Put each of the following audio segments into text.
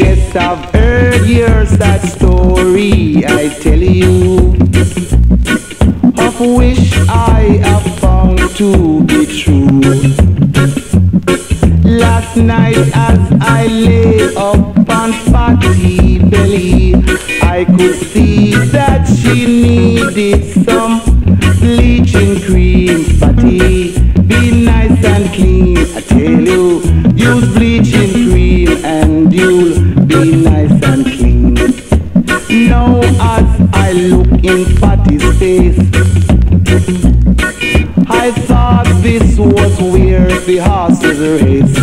Yes, I've heard story, I tell you. Of wish I have found to be true. Last night as I lay belly, I could see that she needed some bleaching cream. Fatty, clean. I tell you, use bleaching cream and you'll be nice and clean. Now as I look in Fatty's face, I thought this was where the horses race.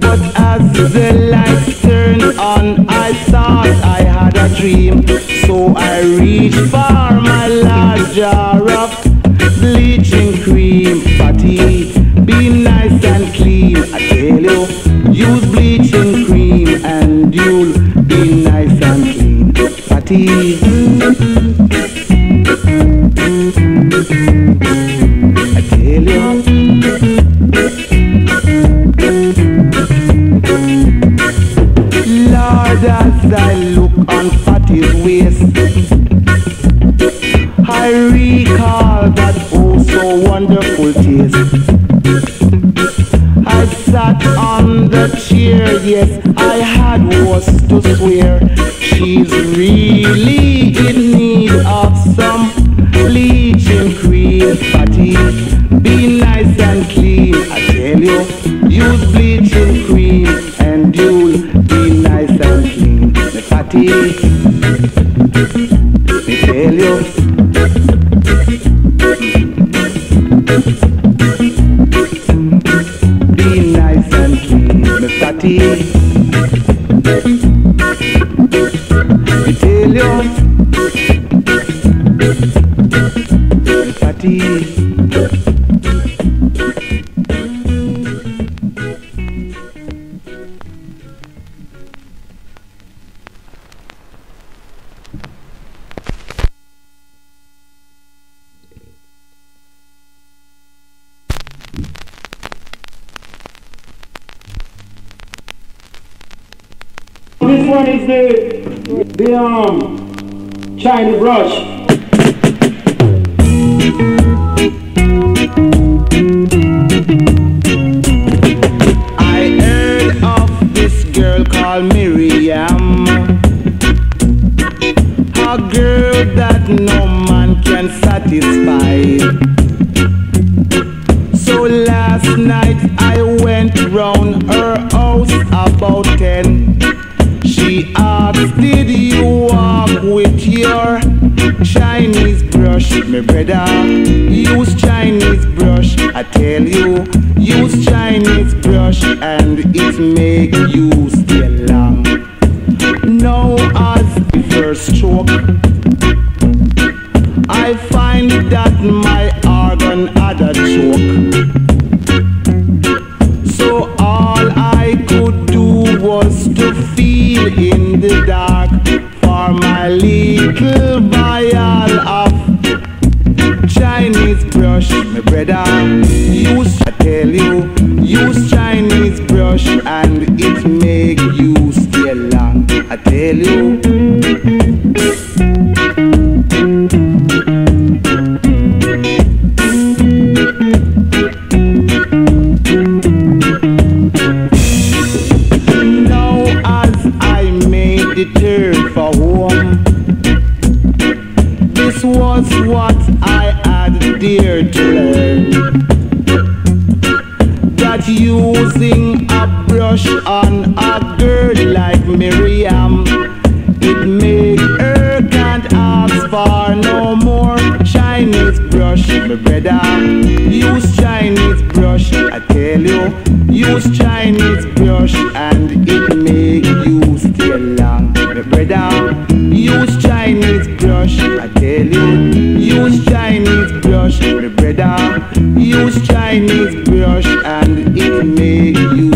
But as the lights turned on, I thought I had a dream. So I reached for my large jar of you'll be nice and clean. Fatty. Was to swear she's really in need of some bleaching cream. Fatty, be nice and clean. I tell you, use bleaching cream and you'll be nice and clean. Me Fatty, me tell you. Be nice and clean, me fatty. Thank you. One is the the um China brush. I heard of this girl called Miriam. A girl that no My brother, use Chinese brush. I tell you, use Chinese brush and it make you stay long. Now as the first stroke, I find that my organ had a choke. So all I could do was brush, my brother. Use, I tell you, use Chinese brush and it make you stay long. I tell you. Now as I made the turn for home, this was what crush on a girl like Miriam. It made her can't ask for no more Chinese brush, my brother. Use Chinese brush, I tell you. Use Chinese brush and it make you stay long, my brother. Use Chinese brush, I tell you. Use Chinese brush, my brother. Use Chinese brush and it make you